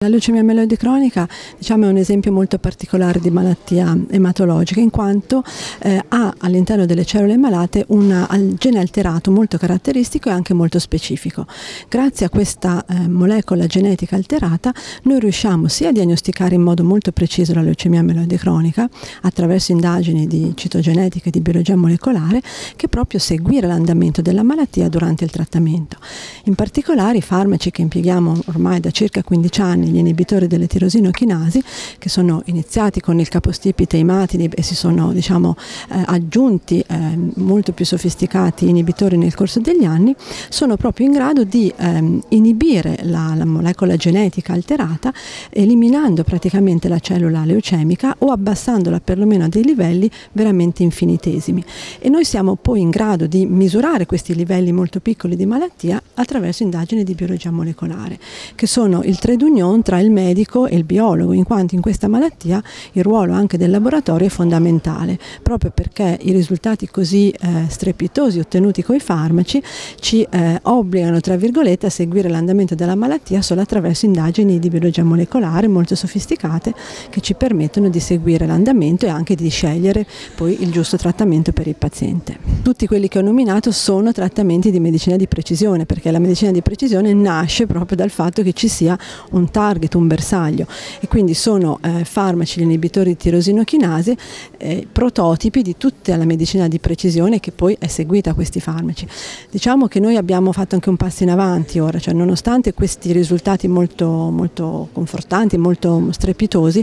La leucemia mieloide cronica diciamo, è un esempio molto particolare di malattia ematologica in quanto eh, ha all'interno delle cellule malate un gene alterato molto caratteristico e anche molto specifico. Grazie a questa eh, molecola genetica alterata noi riusciamo sia a diagnosticare in modo molto preciso la leucemia mieloide cronica attraverso indagini di citogenetica e di biologia molecolare che proprio seguire l'andamento della malattia durante il trattamento. In particolare i farmaci che impieghiamo ormai da circa 15 anni gli inibitori delle tirosino-chinasi che sono iniziati con il capostipite imatini e si sono diciamo, eh, aggiunti eh, molto più sofisticati inibitori nel corso degli anni, sono proprio in grado di ehm, inibire la, la molecola genetica alterata eliminando praticamente la cellula leucemica o abbassandola perlomeno a dei livelli veramente infinitesimi. E noi siamo poi in grado di misurare questi livelli molto piccoli di malattia attraverso indagini di biologia molecolare, che sono il trade union tra il medico e il biologo, in quanto in questa malattia il ruolo anche del laboratorio è fondamentale, proprio perché i risultati così eh, strepitosi ottenuti con i farmaci ci eh, obbligano, tra virgolette, a seguire l'andamento della malattia solo attraverso indagini di biologia molecolare molto sofisticate che ci permettono di seguire l'andamento e anche di scegliere poi il giusto trattamento per il paziente. Tutti quelli che ho nominato sono trattamenti di medicina di precisione, perché la medicina di precisione nasce proprio dal fatto che ci sia un target, un bersaglio e quindi sono eh, farmaci, gli inibitori di tirosino chinase, eh, prototipi di tutta la medicina di precisione che poi è seguita a questi farmaci. Diciamo che noi abbiamo fatto anche un passo in avanti ora, cioè nonostante questi risultati molto, molto confortanti, molto strepitosi,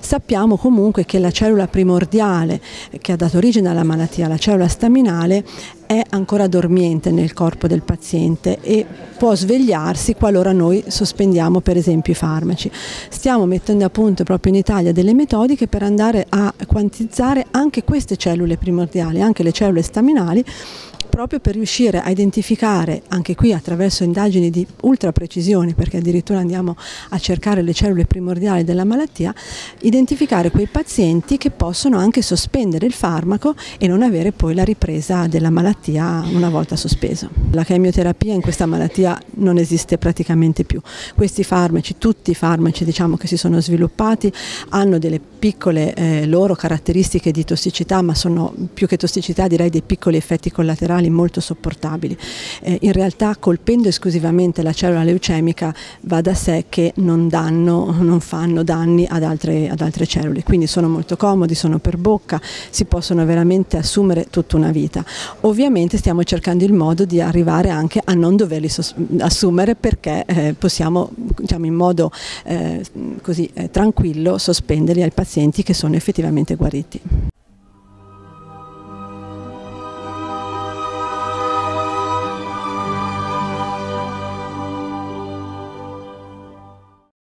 sappiamo comunque che la cellula primordiale che ha dato origine alla malattia, la cellula staminale, è ancora dormiente nel corpo del paziente e può svegliarsi qualora noi sospendiamo per esempio i farmaci. Stiamo mettendo a punto proprio in Italia delle metodiche per andare a quantizzare anche queste cellule primordiali, anche le cellule staminali proprio per riuscire a identificare, anche qui attraverso indagini di ultra precisione, perché addirittura andiamo a cercare le cellule primordiali della malattia, identificare quei pazienti che possono anche sospendere il farmaco e non avere poi la ripresa della malattia una volta sospeso. La chemioterapia in questa malattia non esiste praticamente più. Questi farmaci, tutti i farmaci diciamo, che si sono sviluppati, hanno delle piccole eh, loro caratteristiche di tossicità, ma sono più che tossicità direi dei piccoli effetti collaterali animali molto sopportabili. Eh, in realtà colpendo esclusivamente la cellula leucemica va da sé che non, danno, non fanno danni ad altre, ad altre cellule, quindi sono molto comodi, sono per bocca, si possono veramente assumere tutta una vita. Ovviamente stiamo cercando il modo di arrivare anche a non doverli assumere perché eh, possiamo diciamo, in modo eh, così eh, tranquillo sospenderli ai pazienti che sono effettivamente guariti.